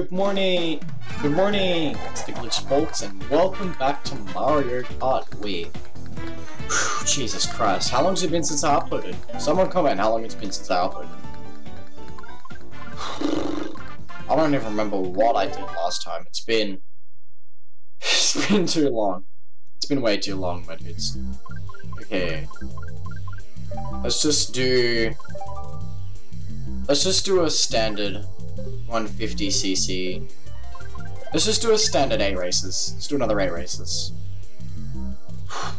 Good morning! Good morning! It's the Glitch folks, and welcome back to Mario Kart. Whew, Jesus Christ, how long has it been since I uploaded? Someone comment how long it's been since I uploaded. I don't even remember what I did last time. It's been... It's been too long. It's been way too long, my dudes. Okay. Let's just do... Let's just do a standard 150cc. Let's just do a standard 8 races. Let's do another 8 races.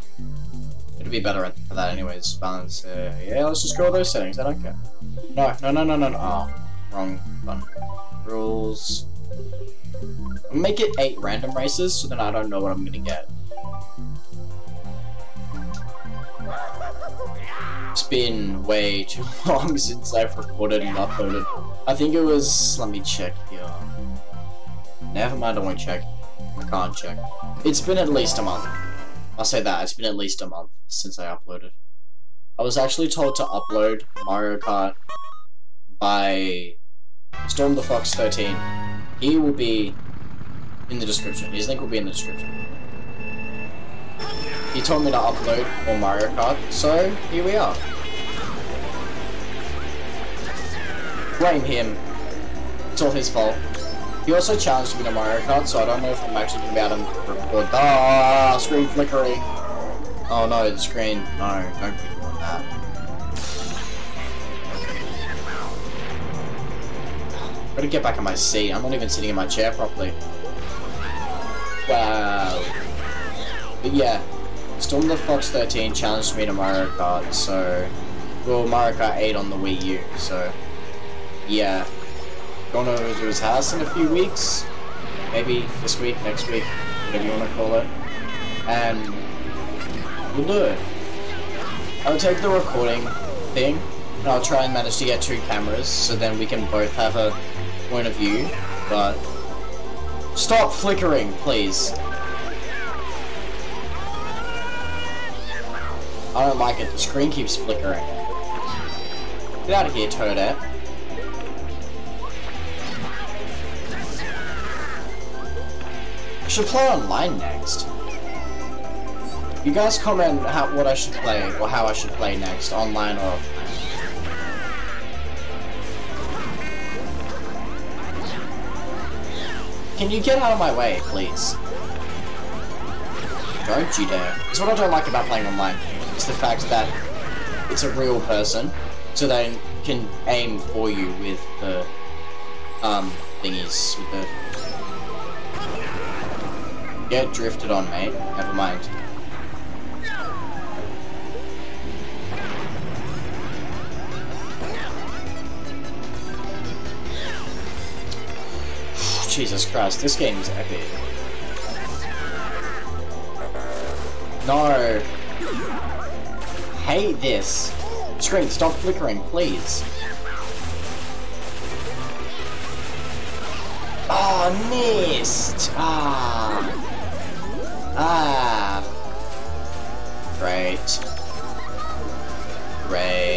It'll be better for that anyways. Balance. Uh, yeah, let's just go with those settings. I don't care. No, no, no, no, no, no. Oh, wrong button. Rules. Make it 8 random races so then I don't know what I'm gonna get. It's been way too long since I've recorded and uploaded. I think it was, let me check here. Never mind, I won't check. I can't check. It's been at least a month. I'll say that, it's been at least a month since I uploaded. I was actually told to upload Mario Kart by StormTheFox13. He will be in the description. His link will be in the description. He told me to upload more Mario Kart, so here we are. Blame him. It's all his fault. He also challenged me to Mario Kart, so I don't know if I'm actually going to be able to record. Ah, screen flickering. Oh no, the screen. No, don't be doing that. Gotta get back in my seat. I'm not even sitting in my chair properly. Wow. But yeah, StormTheFox13 challenged me to Mario Kart, so... Well, Mario Kart 8 on the Wii U, so... Yeah. Going over to his house in a few weeks. Maybe this week, next week, whatever you want to call it. And... We'll do it. I'll take the recording thing, and I'll try and manage to get two cameras, so then we can both have a point of view, but... Stop flickering, please. I don't like it. The screen keeps flickering. Get out of here, Toadette. I should play online next. You guys comment how, what I should play, or how I should play next, online or offline. Can you get out of my way, please? Don't you dare. That's what I don't like about playing online. The fact that it's a real person, so they can aim for you with the um thingies with the Get drifted on, mate. Never mind. Jesus Christ, this game is epic. No. Hate this. Screen, stop flickering, please. Oh, missed. Ah. Ah. Great. Great.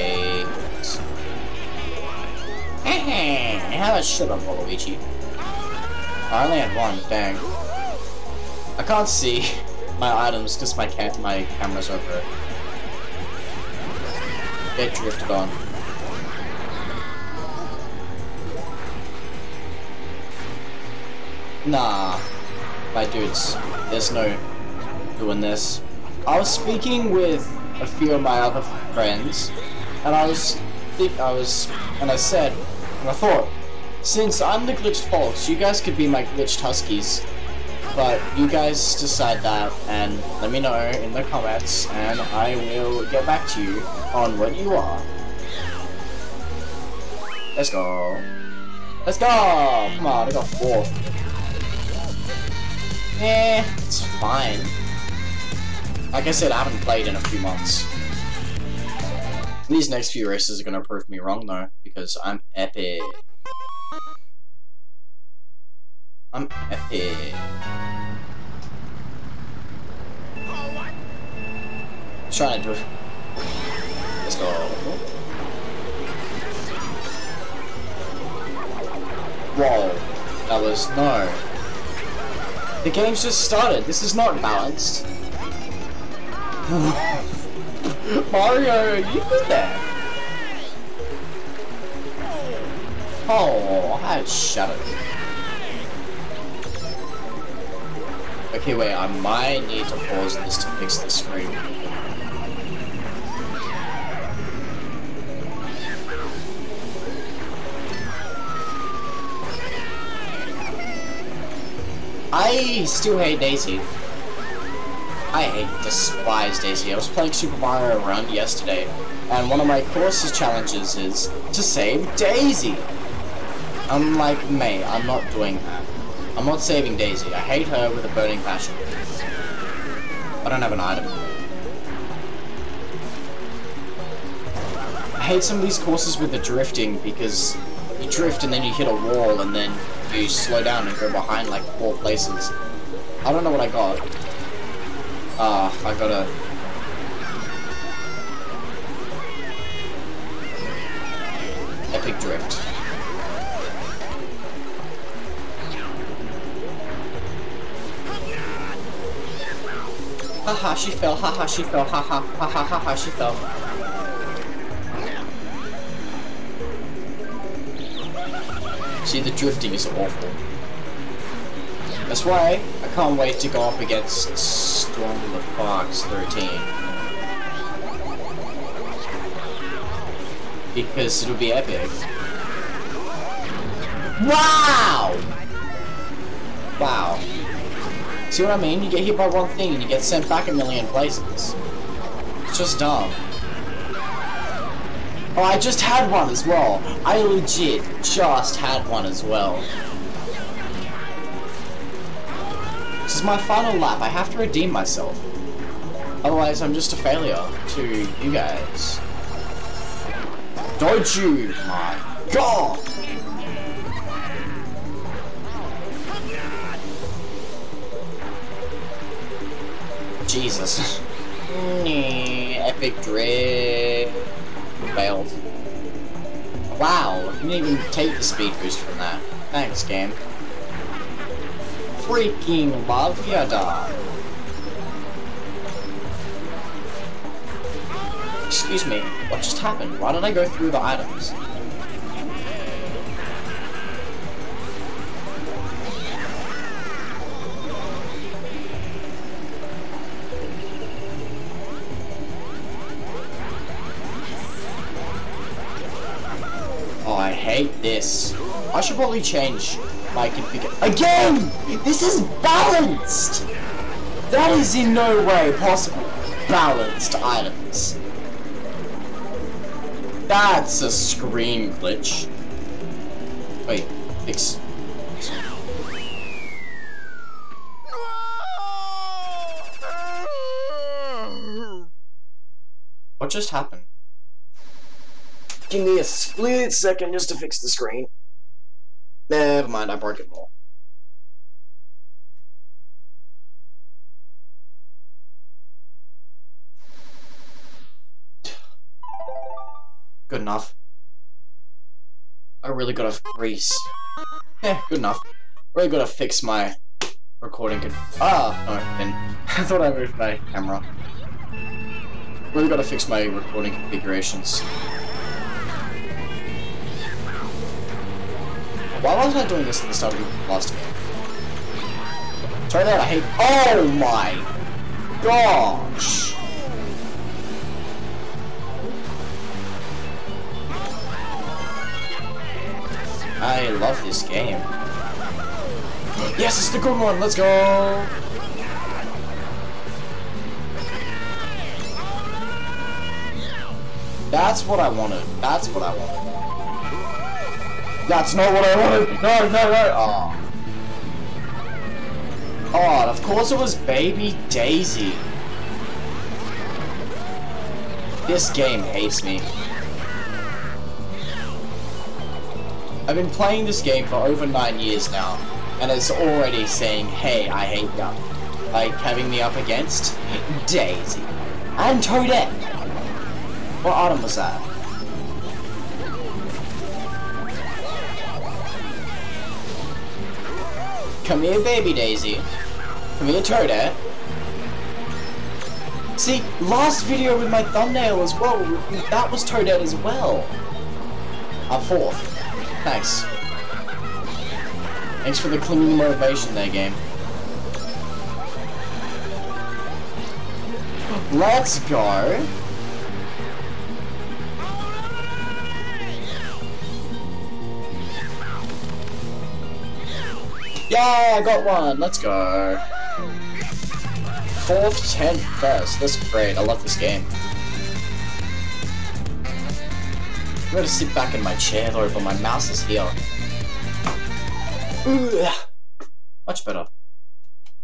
How much should have Waluigi? I only had one, dang. I can't see my items because my my camera's over it. Get drifted on. Nah, my dudes, there's no doing this. I was speaking with a few of my other friends, and I was I was, and I said, and I thought, since I'm the glitched fox, you guys could be my glitched huskies. But you guys decide that and let me know in the comments and I will get back to you on what you are. Let's go. Let's go! Come on, I got four. Eh, it's fine. Like I said, I haven't played in a few months. These next few races are gonna prove me wrong though, because I'm epic. I'm epic. Trying to do. Let's go. Whoa. That was... No. The game's just started. This is not balanced. Mario, you were there. Oh, I had shadow. Okay, wait, I might need to pause this to fix the screen. I still hate Daisy. I hate, despise Daisy. I was playing Super Mario Run yesterday, and one of my courses challenges is to save Daisy. I'm like, I'm not doing that. I'm not saving Daisy. I hate her with a burning passion. I don't have an item. I hate some of these courses with the drifting because you drift and then you hit a wall and then you slow down and go behind like four places. I don't know what I got. Ah, uh, I got a... Epic Drift. Haha, she fell, haha, she fell, haha, haha, haha, she fell. See, the drifting is awful. That's why I can't wait to go up against Storm the Fox 13. Because it'll be epic. Wow! Wow. See what I mean? You get hit by one thing and you get sent back a million places. It's just dumb. Oh, I just had one as well. I legit just had one as well. This is my final lap. I have to redeem myself. Otherwise, I'm just a failure to you guys. Don't you? My God! Jesus. Epic drift. Failed. Wow, you didn't even take the speed boost from that. Thanks, game. Freaking love ya, dog. Excuse me, what just happened? Why did I go through the items? This. I should probably change my configure- AGAIN! This is balanced! That is in no way possible. Balanced items. That's a screen glitch. Wait, fix. What just happened? Give me a split second just to fix the screen. Never mind, I broke it more. Good enough. I really gotta grease. Yeah, good enough. Really gotta fix my recording Ah, no, then. I thought I moved my camera. Really gotta fix my recording configurations. Why was I doing this at the start of the last game? Turn that, I hate- Oh my gosh! I love this game. Yes, it's the good one, let's go! That's what I wanted. That's what I wanted. That's not what I wanted. No, no, no. Oh. Oh, of course it was Baby Daisy. This game hates me. I've been playing this game for over nine years now, and it's already saying, hey, I hate ya. Like, having me up against Daisy. And Toadette. What item was that? Come here, baby Daisy. Come here, Toadette. See, last video with my thumbnail as well, that was Toadette as well. I'm fourth. Thanks. Thanks for the clean motivation there, game. Let's go. Yeah, I got one. Let's go. Fourth, tenth, first. That's great. I love this game. I'm gonna sit back in my chair though, but my mouse is here. Much better.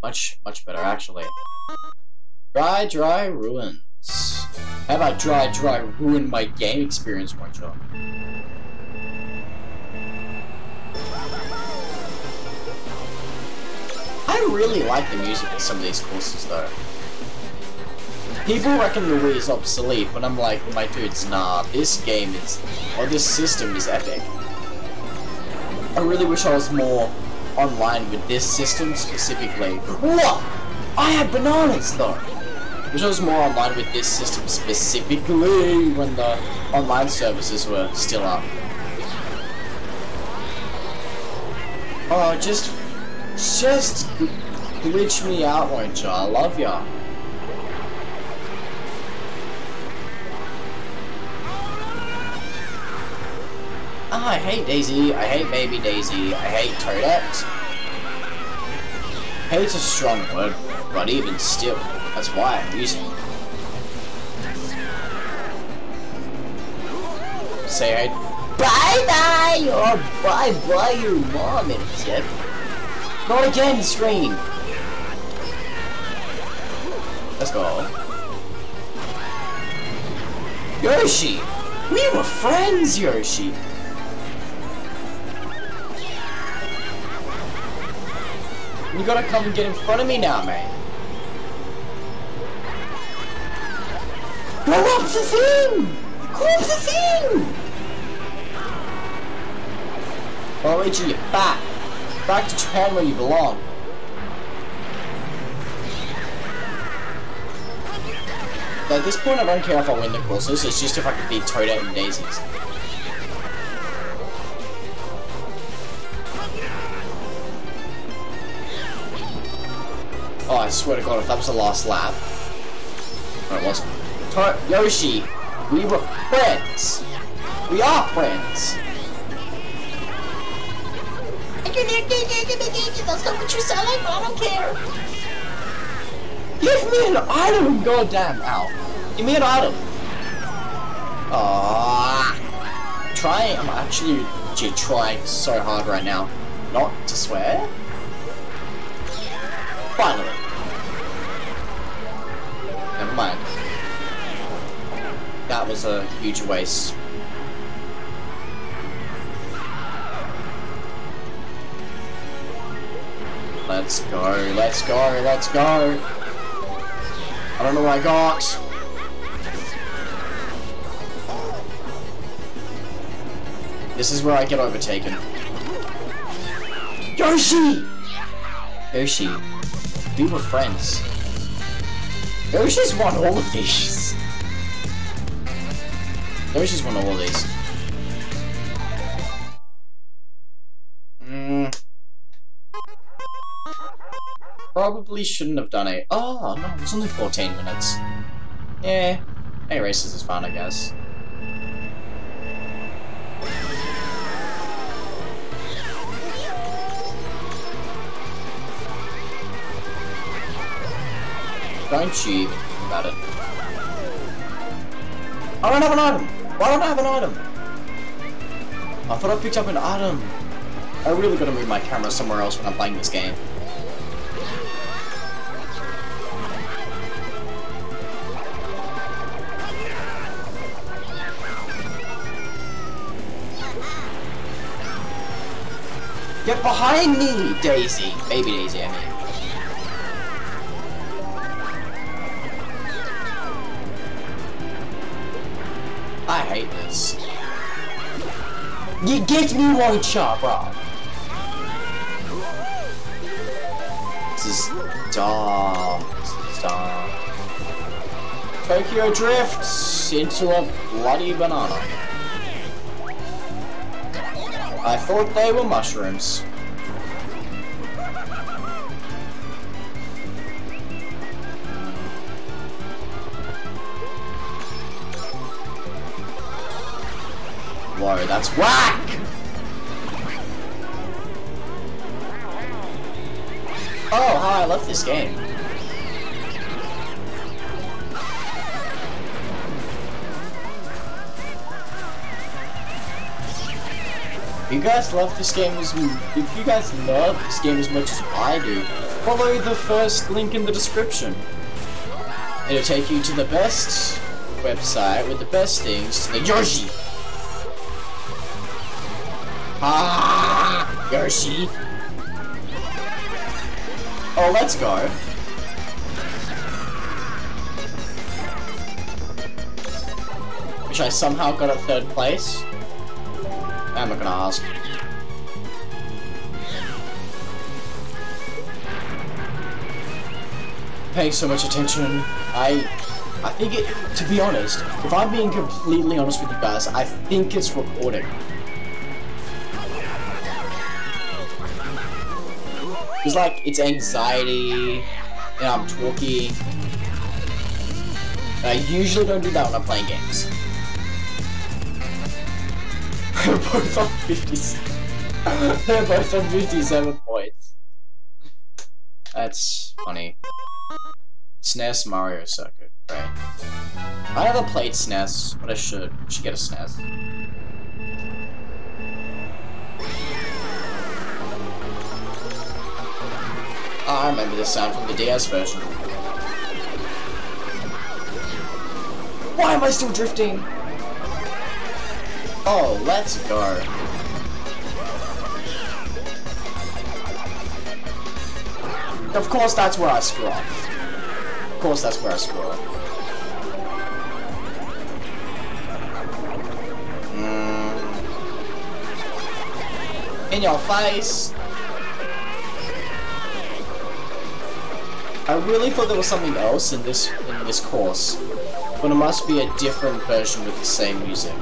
Much, much better, actually. Dry, dry ruins. How about dry, dry ruin my game experience, Mojo? I really like the music in some of these courses though. People reckon the Wii is obsolete, but I'm like, my dudes, nah, this game is, or this system is epic. I really wish I was more online with this system specifically. What? I had bananas though! Wish I was more online with this system specifically when the online services were still up. Oh, just just glitch me out, won't ya? I love ya. Ah, I hate Daisy, I hate Baby Daisy, I hate Toadette. Hate's a strong word, but even still, that's why I'm using it. Say bye-bye or bye-bye your mom and. Not again, stream! Let's go. Yoshi! We were friends, Yoshi! You gotta come and get in front of me now, man. Go up the thing! Go up the thing! Luigi, you're back! Back to Japan where you belong. At this point, I don't care if I win the courses, it's just if I can beat Toadette and Daisies. Oh, I swear to god, if that was the last lap. No, it wasn't. Yoshi, we were friends. We are friends. That's not what you sound like, I don't care. Give me an item, goddamn, ow. Give me an item. Ah, try. I'm actually trying so hard right now, not to swear. Finally. Never mind. That was a huge waste. Let's go, let's go, let's go. I don't know what I got. This is where I get overtaken. Yoshi! Yoshi, we were friends. Yoshi's won all of these. Yoshi's won all of these. Probably shouldn't have done it. Oh, no, it's only 14 minutes. Yeah, any races is fun, I guess. Don't you even think about it. I don't have an item! Why don't I have an item? I thought I picked up an item. I really gotta move my camera somewhere else when I'm playing this game. Get behind me, Daisy! Baby Daisy, I mean. I hate this. You get me one shot, bro. Stop. Stop. Tokyo drifts into a bloody banana. I thought they were mushrooms. Whoa, that's whack! Oh, hi, I love this game. You guys love this game as if you guys love this game as much as I do, follow the first link in the description. It'll take you to the best website with the best things to the Yoshi. Ah, Yoshi. Oh, let's go. Which I somehow got at third place. I'm not gonna ask. Paying so much attention, I, I think it. To be honest, if I'm being completely honest with you guys, I think it's recording. It's like it's anxiety, and I'm talking. I usually don't do that when I'm playing games. They're both on 50. They're both on 57 points. That's funny. SNES Mario Circuit, right? I never played SNES, but I should. I should get a SNES. Oh, ah, I remember this sound from the DS version. Why am I still drifting? Oh, let's go. Of course that's where I screw up. Of course that's where I screw up. Mm. In your face! I really thought there was something else in this in this course, but it must be a different version with the same music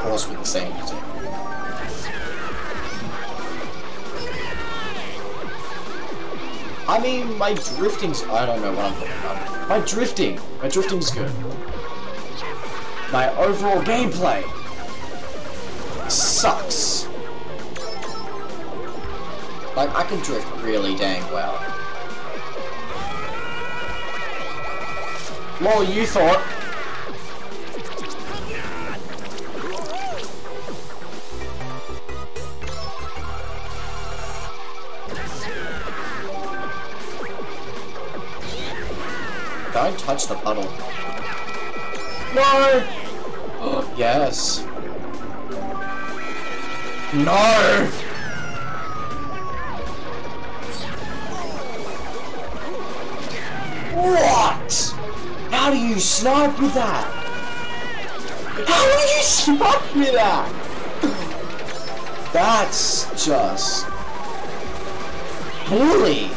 course with the same music. I mean, my drifting's- I don't know what I'm talking about. My drifting! My drifting's good. My overall gameplay sucks. Like, I can drift really dang well. Well, you thought Don't touch the puddle. No! yes. No! What? How do you snipe with that? How do you snipe with that? That's just... Bully!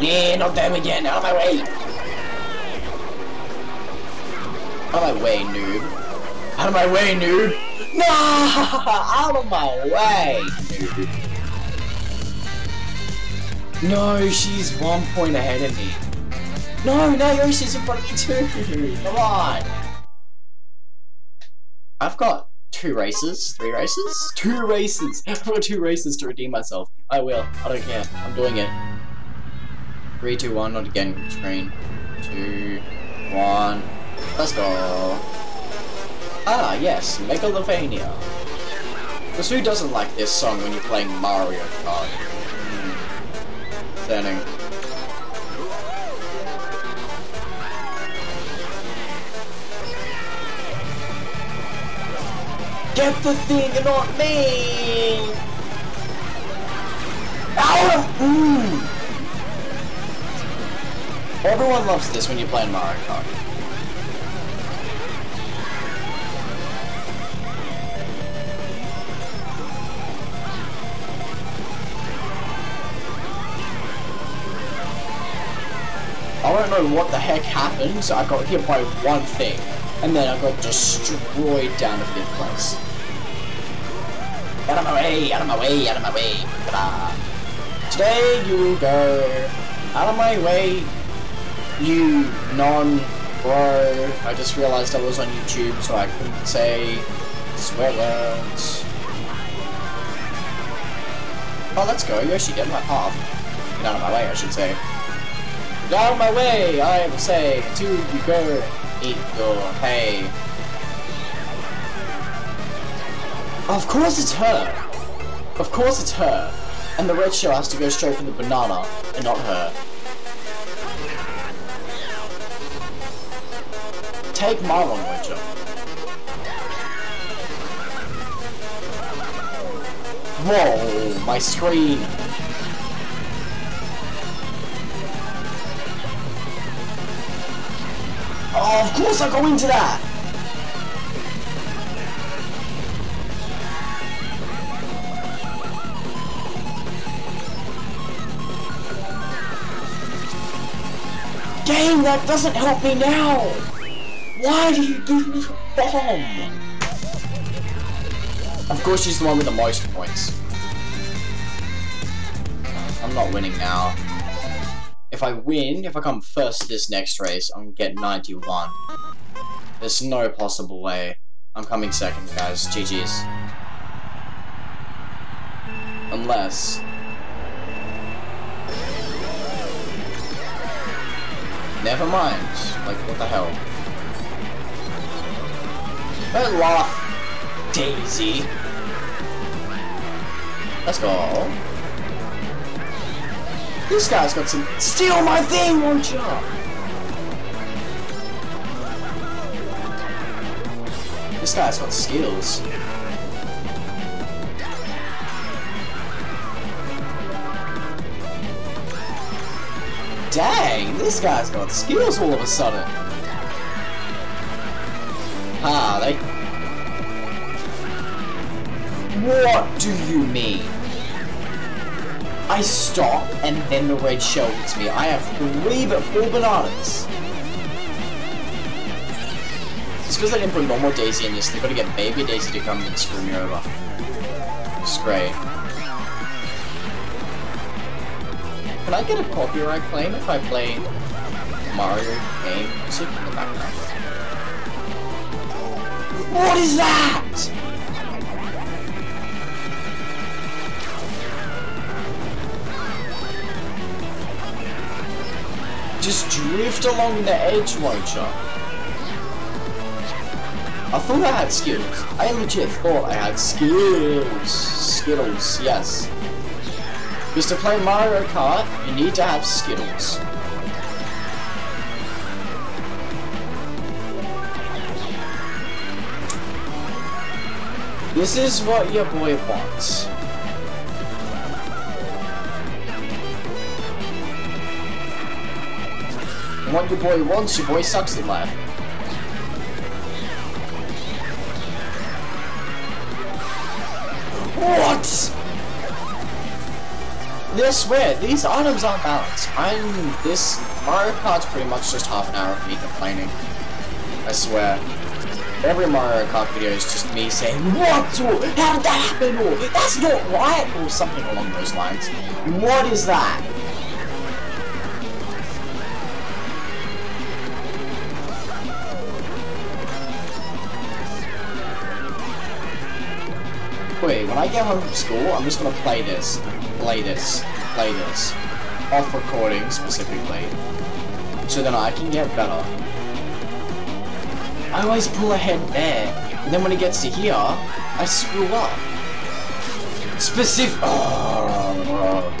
Yeah, not them again. Out of my way. Out of my way, noob. Out of my way, noob. No! Out of my way, noob. No, she's one point ahead of me. No, no, Yoshi's in front of me too. Come on. I've got two races, three races, two races. I've got two races to redeem myself. I will. I don't care. I'm doing it. Three, two, one, not again screen. Two, one, let's go. Ah, yes, Megalovania. Because who doesn't like this song when you're playing Mario Kart? Mm. Get the thing and not me! Out of- mm. Everyone loves this when you play Mario Kart. I don't know what the heck happened, so I got hit by one thing, and then I got destroyed down to fifth place. Out of my way, out of my way, out of my way. Today you go out of my way, you non-bro. I just realized I was on YouTube, so I couldn't say swear words. Oh, let's go. Yoshi, get in my path. Get out of my way, I should say. Get out of my way, I will say, to you go eat your hay. Of course it's her! Of course it's her! And the red shell has to go straight for the banana, and not her. Take my one, Witcher. Whoa, my screen. Oh, of course I go into that! Game, that doesn't help me now! Why do you give me a bomb? Of course she's the one with the most points. I'm not winning now. If I win, if I come first this next race, I'm gonna get 91. There's no possible way. I'm coming second, guys. GG's. Unless... Never mind. Like, what the hell? Don't laugh, Daisy. Let's go. This guy's got some- Steal my thing, won't you? This guy's got skills. Dang, this guy's got skills all of a sudden. Ah, they... What do you mean? I stop, and then the red shell hits me. I have three but four bananas. It's because I didn't put normal Daisy in this. They gotta get baby Daisy to come and screw me over. It's great. Can I get a copyright claim if I play Mario game music in the background? What is that? Just drift along the edge, won't you? I thought I had skills. I legit thought I had skills. Skittles, yes. Because to play Mario Kart, you need to have Skittles. This is what your boy wants. And what your boy wants, your boy sucks at life. What? I swear, these items aren't balanced. I'm this Mario Kart's pretty much just half an hour of me complaining. I swear. Every Mario Kart video is just me saying, What? How did that happen? Or that's not right or something along those lines. What is that? Wait, when I get home from school, I'm just gonna play this, play this, play this. Off recording, specifically. So then I can get better. I always pull ahead there, and then when it gets to here, I screw up. Specific- oh.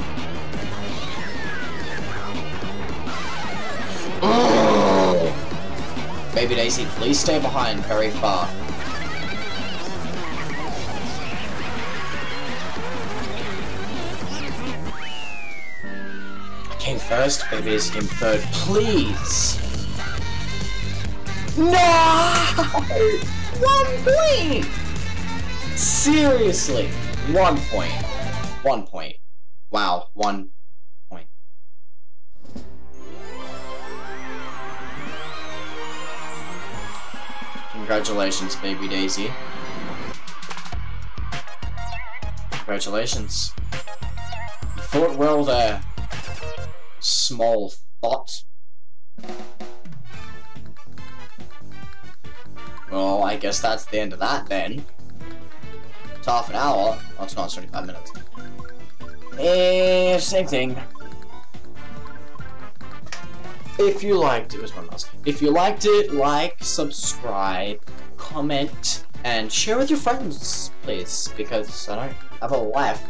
Oh. Baby Daisy, please stay behind very far. I came first, baby Daisy came third. Please! No! One point! Seriously, one point. One point. Wow, one point. Congratulations, baby Daisy. Congratulations. You thought well there, small thought. Well, I guess that's the end of that then. It's half an hour. Oh, it's not, it's 25 minutes. Eh, same thing. If you liked it, was my mouse. If you liked it, like, subscribe, comment, and share with your friends, please, because I don't have a life.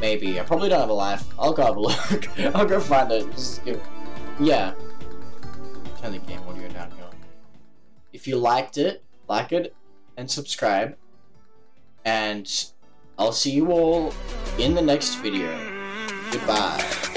Maybe. I probably don't have a life. I'll go have a look. I'll go find it. Just. Yeah. Turn the game audio down here. If you liked it, like it, and subscribe. And I'll see you all in the next video. Goodbye.